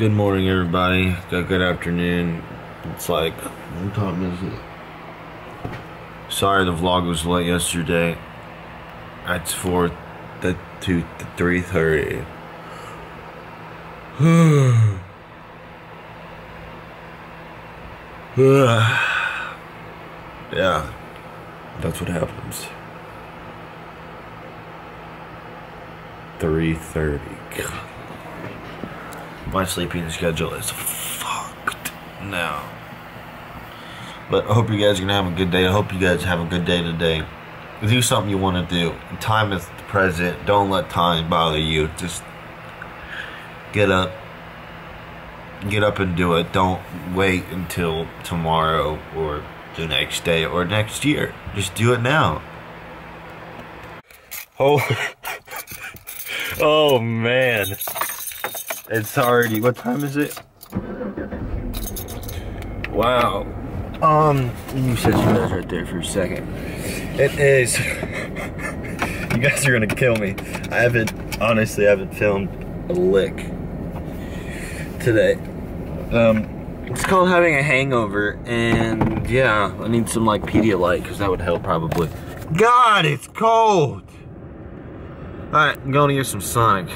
Good morning, everybody. Good, good afternoon. It's like, what time is it? Sorry the vlog was late yesterday. It's for the to three thirty. yeah, that's what happens. Three thirty. My sleeping schedule is fucked now. But I hope you guys are gonna have a good day. I hope you guys have a good day today. Do something you want to do. Time is the present. Don't let time bother you. Just get up. Get up and do it. Don't wait until tomorrow or the next day or next year. Just do it now. Oh, oh man. It's already, what time is it? Wow. Um, you said you guys right there for a second. It is. you guys are gonna kill me. I haven't, honestly, I haven't filmed a lick today. Um, it's called having a hangover, and yeah, I need some like Pedialyte because that would help probably. God, it's cold. All right, I'm going to get some Sonic.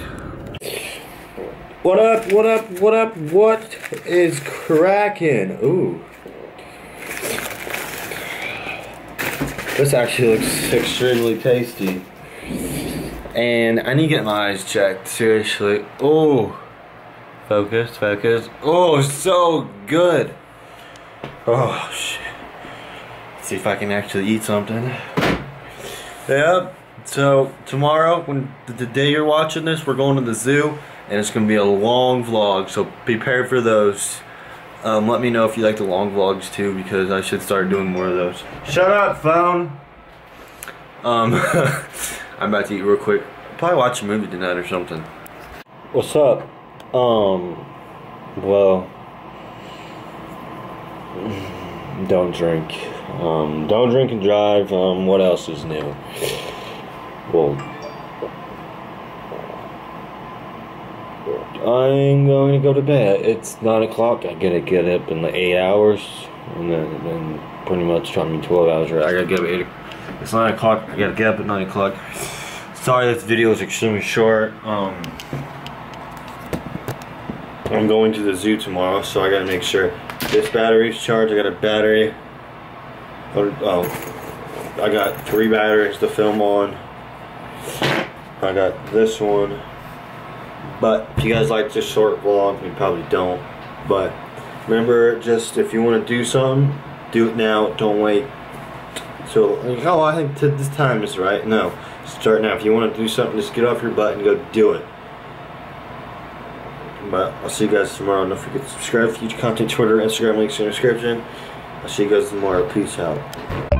What up, what up, what up, what is cracking? Ooh. This actually looks extremely tasty. And I need to get my eyes checked, seriously. Oh. Focus, focus. Oh, so good. Oh, shit. Let's see if I can actually eat something. Yep. So, tomorrow, when the day you're watching this, we're going to the zoo. And it's going to be a long vlog, so prepare for those. Um, let me know if you like the long vlogs too, because I should start doing more of those. Shut up, phone! Um, I'm about to eat real quick. I'll probably watch a movie tonight or something. What's up? Um, well, don't drink. Um, don't drink and drive. Um, what else is new? Well, I'm going to go to bed. It's 9 o'clock. I gotta get up in like 8 hours. And then, then pretty much try me 12 hours. Right? I gotta get up at 8 It's 9 o'clock. I gotta get up at 9 o'clock. Sorry this video is extremely short. Um, I'm going to the zoo tomorrow, so I gotta make sure this battery's charged. I got a battery. Oh, I got three batteries to film on. I got this one. But if you guys like this short vlog, you probably don't. But remember, just if you want to do something, do it now. Don't wait. So, oh, I think this time is right. No, start now. If you want to do something, just get off your butt and go do it. But I'll see you guys tomorrow. Don't forget to subscribe future content, Twitter, Instagram, links in the description. I'll see you guys tomorrow. Peace out.